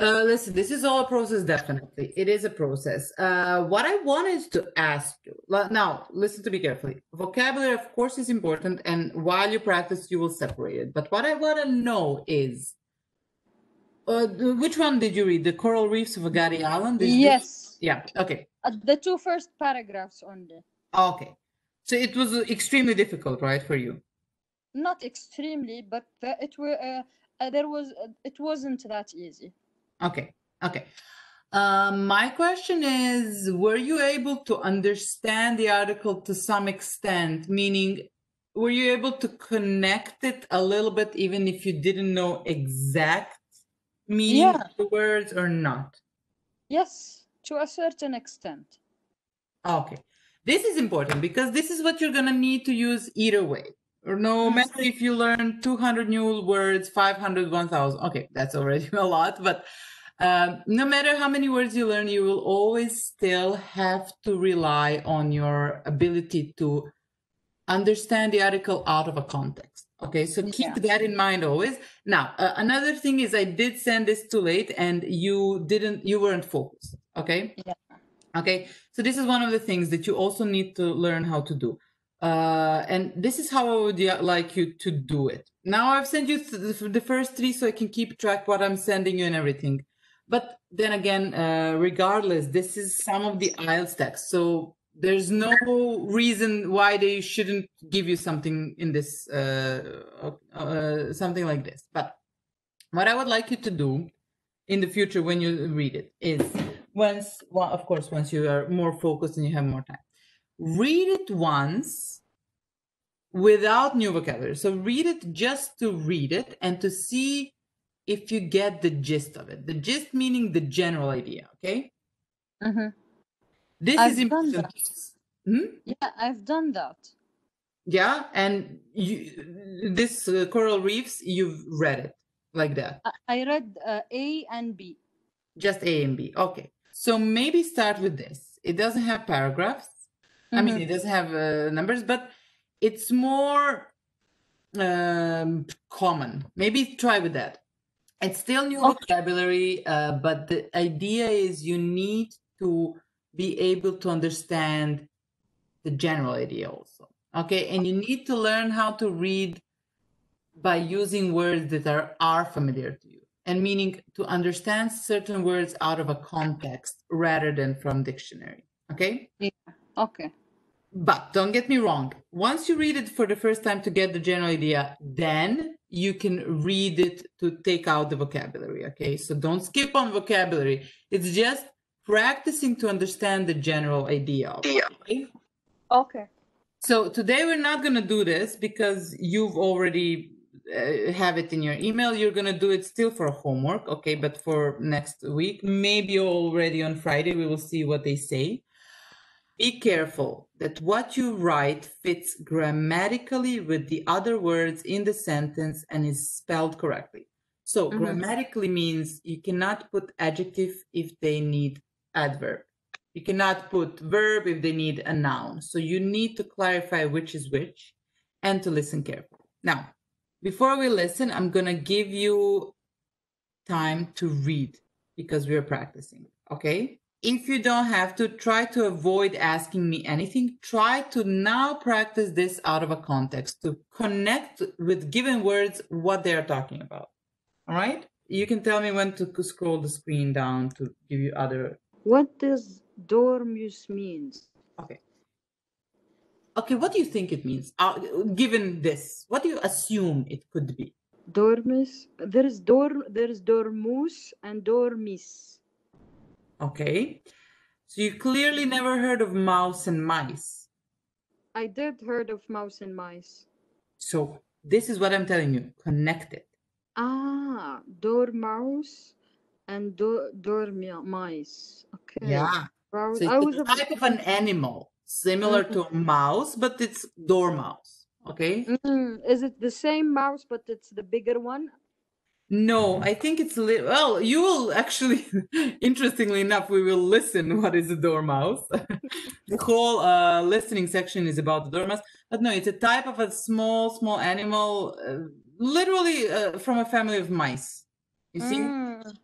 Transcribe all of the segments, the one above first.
Uh, listen, this is all a process, definitely. It is a process. Uh, what I wanted to ask you now, listen to me carefully. Vocabulary, of course, is important, and while you practice, you will separate it. But what I want to know is uh, which one did you read? The Coral Reefs of Agatti Island? Is yes. This? Yeah, okay. Uh, the two first paragraphs only. Okay. So it was extremely difficult, right, for you? Not extremely, but it were uh, there was it wasn't that easy. Okay. Okay. Um, my question is Were you able to understand the article to some extent? Meaning, were you able to connect it a little bit, even if you didn't know exact meaning yeah. of the words or not? Yes, to a certain extent. Okay. This is important because this is what you're going to need to use either way. Or no matter if you learn 200 new words, 500, 1000. Okay, that's already a lot, but um, no matter how many words you learn, you will always still have to rely on your ability to understand the article out of a context. Okay, so keep yeah. that in mind always. Now, uh, another thing is I did send this too late and you didn't, you weren't focused. Okay. Yeah. Okay. So this is one of the things that you also need to learn how to do. Uh, and this is how I would like you to do it. Now I've sent you th- the first three so I can keep track what I'm sending you and everything. But then again, uh, regardless, this is some of the IELTS text. So there's no reason why they shouldn't give you something in this, uh, uh, something like this. But what I would like you to do in the future when you read it is once, well, of course, once you are more focused and you have more time, read it once without new vocabulary. So read it just to read it and to see if you get the gist of it. The gist meaning the general idea, okay? Mm-hmm. This I've is important. Hmm? Yeah, I've done that. Yeah, and you, this uh, coral reefs, you've read it like that. I read uh, A and B. Just A and B. Okay. So maybe start with this. It doesn't have paragraphs. Mm-hmm. I mean, mm-hmm. it doesn't have uh, numbers, but it's more um, common. Maybe try with that. It's still new okay. vocabulary, uh, but the idea is you need to be able to understand the general idea also. Okay, and you need to learn how to read by using words that are, are familiar to you and meaning to understand certain words out of a context rather than from dictionary. Okay? Yeah. Okay. But don't get me wrong. Once you read it for the first time to get the general idea, then you can read it to take out the vocabulary. Okay. So don't skip on vocabulary. It's just practicing to understand the general idea. It, okay. Okay. So today we're not going to do this because you've already uh, have it in your email. You're going to do it still for homework. Okay. But for next week, maybe already on Friday, we will see what they say. Be careful that what you write fits grammatically with the other words in the sentence and is spelled correctly. So, mm-hmm. grammatically means you cannot put adjective if they need adverb. You cannot put verb if they need a noun. So, you need to clarify which is which and to listen carefully. Now, before we listen, I'm going to give you time to read because we're practicing. Okay if you don't have to, try to avoid asking me anything. Try to now practice this out of a context to connect with given words what they're talking about. All right? You can tell me when to scroll the screen down to give you other. What does dormus means? Okay. Okay, what do you think it means? Uh, given this, what do you assume it could be? Dormus. There is dorm. There is dormus and dormis. Okay. So you clearly never heard of mouse and mice. I did heard of mouse and mice. So this is what I'm telling you. Connect it. Ah, dormouse and door mice. Okay. Yeah. So it's a type of an animal similar to a mouse, but it's dormouse. Okay. Mm, is it the same mouse, but it's the bigger one? No, I think it's li- well. You will actually, interestingly enough, we will listen. What is a dormouse? the whole uh, listening section is about the dormouse, but no, it's a type of a small, small animal, uh, literally uh, from a family of mice. You see? Mm.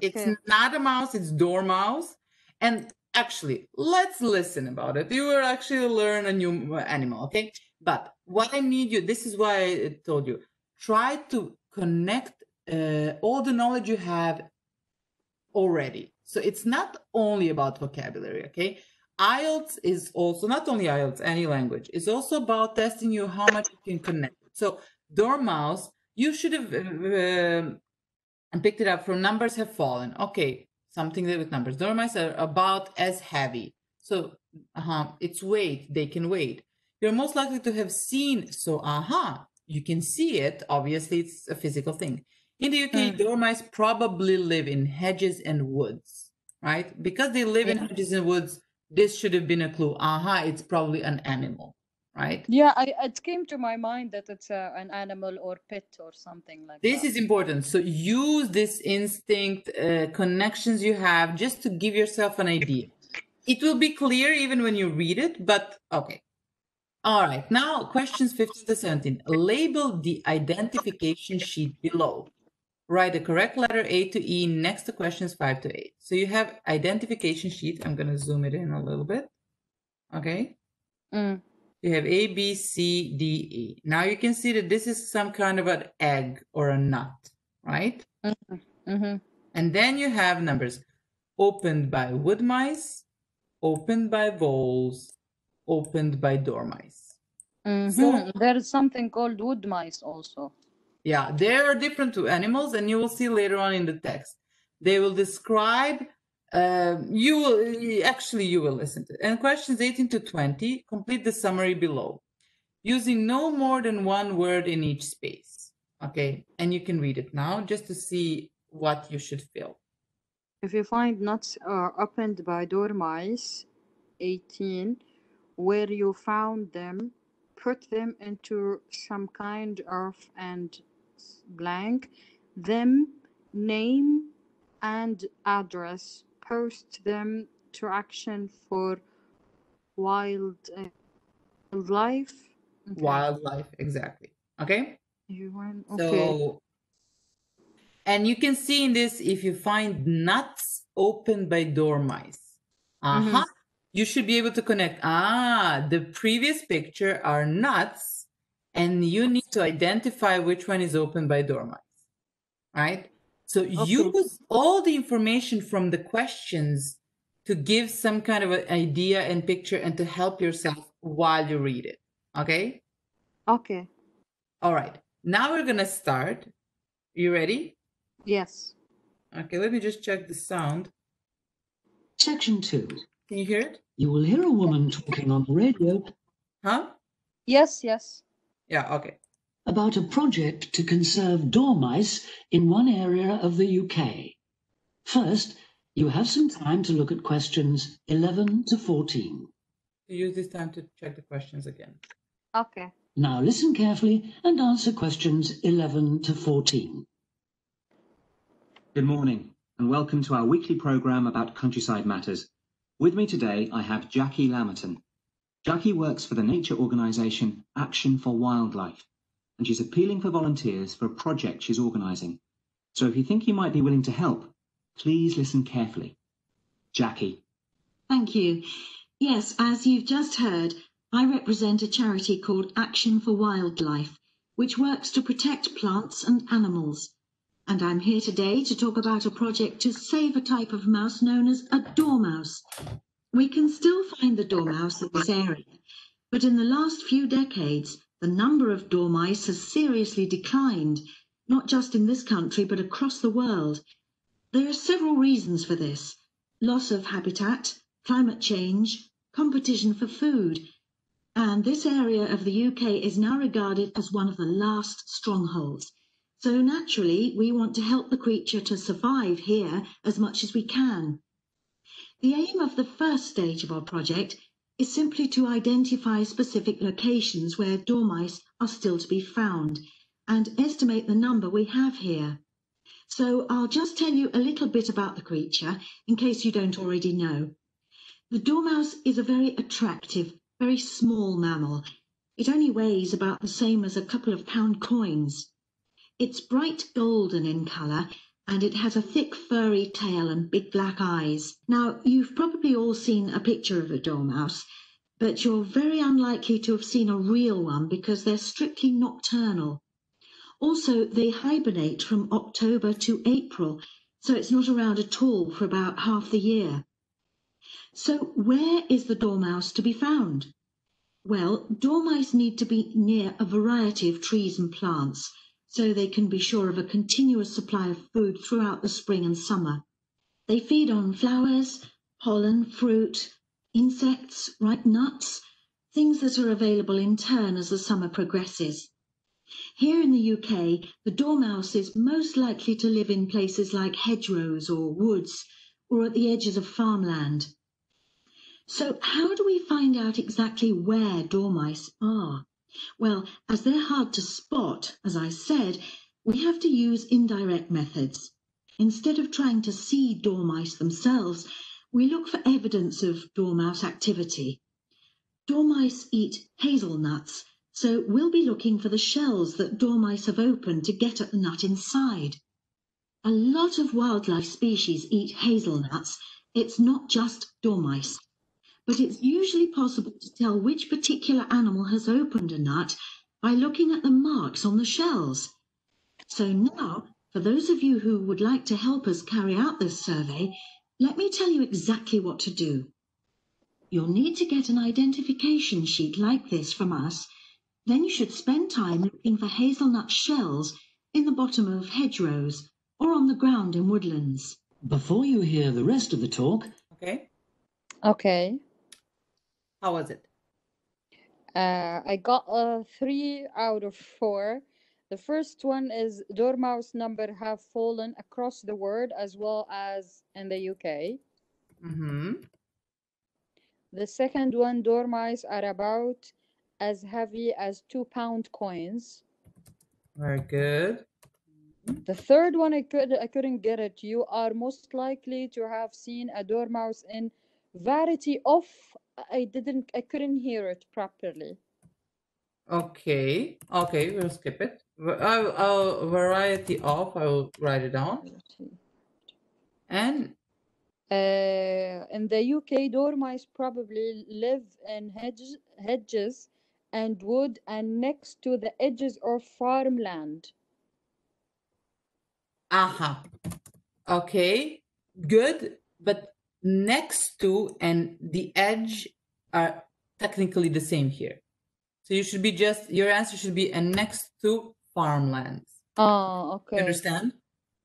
It's not a mouse, it's dormouse. And actually, let's listen about it. You will actually learn a new animal, okay? But what I need you, this is why I told you, try to connect uh, all the knowledge you have already. So it's not only about vocabulary, okay? IELTS is also not only IELTS, any language. It's also about testing you how much you can connect. So Dormouse, you should have uh, um, picked it up from numbers have fallen. Okay, something that with numbers. Dormice are about as heavy. So uh-huh, it's weight, they can weight. You're most likely to have seen, so uh-huh, you can see it. Obviously, it's a physical thing. In the UK, Mm. dormice probably live in hedges and woods, right? Because they live in hedges and woods, this should have been a clue. Aha, it's probably an animal, right? Yeah, I, it came to my mind that it's uh, an animal or pet or something like This is important. So use this instinct uh, connections you have just to give yourself an idea. It will be clear even when you read it, but okay. All right. Now, questions 15 to 17. Label the identification sheet below. Write the correct letter A to E next to questions 5 to 8. So you have identification sheet. I'm going to zoom it in a little bit. Okay. Mm. You have A, B, C, D, E. Now you can see that this is some kind of an egg or a nut, right? Mm-hmm. And then you have numbers opened by wood mice, opened by voles, opened by dormice. Mm-hmm. there is something called wood mice also. Yeah, they are different to animals, and you will see later on in the text. They will describe. Um, you will actually you will listen to. And questions 18 to 20 complete the summary below, using no more than one word in each space. Okay, and you can read it now just to see what you should fill. If you find nuts are opened by dormice, 18, where you found them, put them into some kind of and blank, them, name, and address. Post them to action for wild uh, life. Okay. Wildlife, exactly. Okay. You went, okay. So, and you can see in this if you find nuts opened by dormice, uh-huh, you should be able to connect. Ah, the previous picture are nuts, and you need to identify which one is opened by dormice, right? So use all the information from the questions to give some kind of an idea and picture and to help yourself while you read it. Okay. Okay. All right. Now we're gonna start. You ready? Yes. Okay, let me just check the sound. Section 2. Can you hear it? You will hear a woman talking on the radio Huh? Yes, yes. Yeah, okay. about a project to conserve dormice in one area of the UK. First, you have some time to look at questions 11 to 14. Use this time to check the questions again. Okay. Now listen carefully and answer questions 11 to 14. Good morning, and welcome to our weekly programme about countryside matters. With me today, I have Jackie Lamerton. Jackie works for the nature organisation Action for Wildlife, and she's appealing for volunteers for a project she's organising. So if you think you might be willing to help, please listen carefully. Jackie, Thank you. Yes, as you've just heard, I represent a charity called Action for Wildlife, which works to protect plants and animals. And I'm here today to talk about a project to save a type of mouse known as a dormouse. We can still find the dormouse in this area, but in the last few decades, the number of dormice has seriously declined, not just in this country, but across the world. There are several reasons for this loss of habitat, climate change, competition for food. And this area of the UK is now regarded as one of the last strongholds. So naturally, we want to help the creature to survive here as much as we can. The aim of the first stage of our project is simply to identify specific locations where dormice are still to be found and estimate the number we have here. So I'll just tell you a little bit about the creature in case you don't already know. The dormouse is a very attractive, very small mammal. It only weighs about the same as a couple of pound coins. It's bright golden in colour and it has a thick furry tail and big black eyes. Now, you've probably all seen a picture of a dormouse, but you're very unlikely to have seen a real one because they're strictly nocturnal. Also, they hibernate from October to April, so it's not around at all for about half the year. So, where is the dormouse to be found? Well, dormice need to be near a variety of trees and plants so they can be sure of a continuous supply of food throughout the spring and summer. They feed on flowers, pollen, fruit, insects, ripe nuts, things that are available in turn as the summer progresses. Here in the UK, the dormouse is most likely to live in places like hedgerows or woods or at the edges of farmland. So how do we find out exactly where dormice are? Well, as they're hard to spot, as I said, we have to use indirect methods. Instead of trying to see dormice themselves, we look for evidence of dormouse activity. Dormice eat hazelnuts, so we'll be looking for the shells that dormice have opened to get at the nut inside. A lot of wildlife species eat hazelnuts. It's not just dormice but it's usually possible to tell which particular animal has opened a nut by looking at the marks on the shells. So now, for those of you who would like to help us carry out this survey, let me tell you exactly what to do. You'll need to get an identification sheet like this from us. Then you should spend time looking for hazelnut shells in the bottom of hedgerows or on the ground in woodlands. Before you hear the rest of the talk, Okay. Okay. How was it? Uh, I got a three out of four. The first one is dormouse number have fallen across the world as well as in the UK. Mm-hmm. The second one, dormice are about as heavy as two pound coins. Very good. The third one, I could I couldn't get it. You are most likely to have seen a dormouse in variety of. I didn't. I couldn't hear it properly. Okay. Okay, we'll skip it. I'll, I'll variety of. I will write it down. And Uh, in the UK, dormice probably live in hedges, hedges and wood and next to the edges of farmland. aha. Okay. Good. But next to and the edge are technically the same here. So you should be just your answer should be and next to farmlands. Oh, You okay. understand?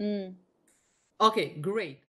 Mm. Okay, great.